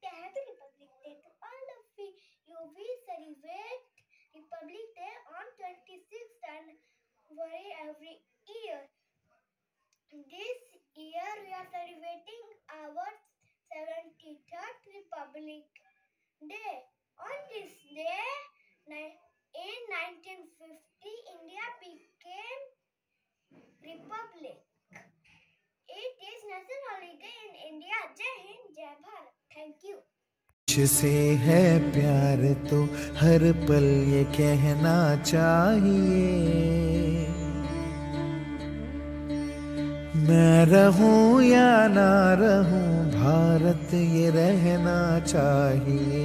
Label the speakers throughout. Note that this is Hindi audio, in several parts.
Speaker 1: Day. Republic Day to all of you. You celebrate Republic Day on 26th January every year. This year we are celebrating our 73rd Republic Day. On this day, in 1950, India became Republic. It is national holiday in India. Jai Hind, Jai Bharat. Thank you.
Speaker 2: से है प्यार तो हर पल ये कहना चाहिए। मैं रहूँ या ना रहूँ भारत ये रहना चाहिए।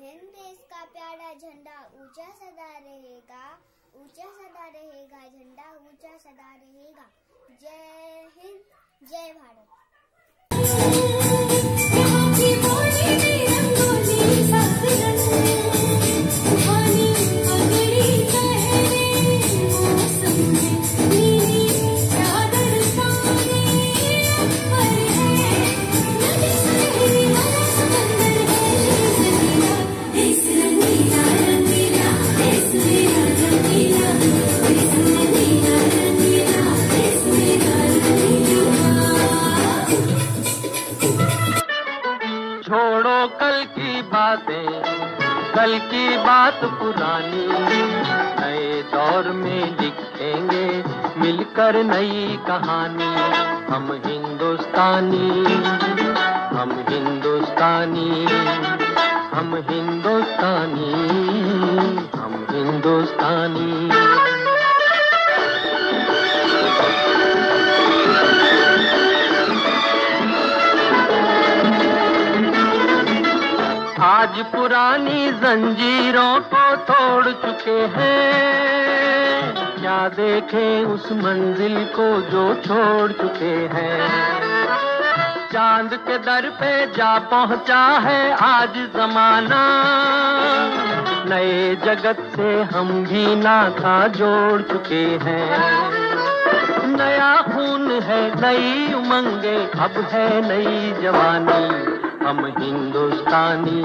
Speaker 1: हिंद देश का प्यारा झंडा ऊँचा सदा रहेगा ऊँचा सदा रहेगा झंडा ऊँचा सदा रहेगा। जय हिंद जय भारत।
Speaker 3: बातें। कल की बात पुरानी, नए दौर में लिखेंगे मिलकर नई कहानी। हम हिंदुस्तानी हम हिंदुस्तानी हम हिंदुस्तानी हम हिंदुस्तानी। आज पुरानी जंजीरों को तोड़ चुके हैं। क्या देखें उस मंजिल को जो छोड़ चुके हैं? चाँद के दर पे जा पहुँचा है आज जमाना। नए जगत से हम भी नाता जोड़ चुके हैं। नया खून है, नई उमंगे, अब है नई जवानी। हम हिंदुस्तानी।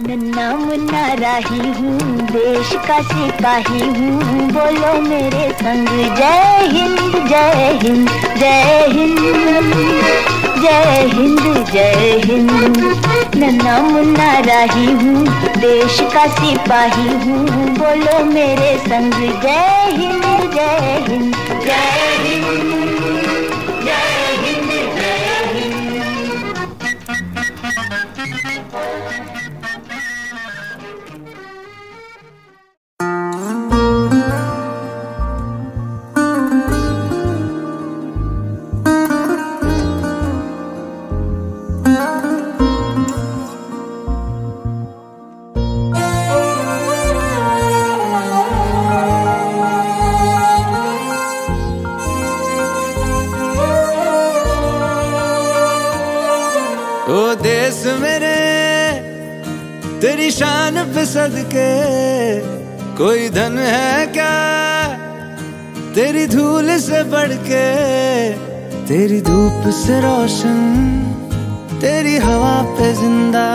Speaker 4: नन्ना मुन्ना राही हूँ, देश का सिपाही हूँ। बोलो मेरे संग, जय हिंद जय हिंद जय हिंद। जय हिंद जय हिंद। नन्ना मुन्ना राही हूँ, देश का सिपाही हूँ। बोलो मेरे संग, जय हिंद जय हिंद।
Speaker 2: ओ मेरे, तेरी शान पे सदके, कोई धन है क्या? तेरी धूल से बढ़ के तेरी धूप से रोशन, तेरी हवा पे ज़िंदा।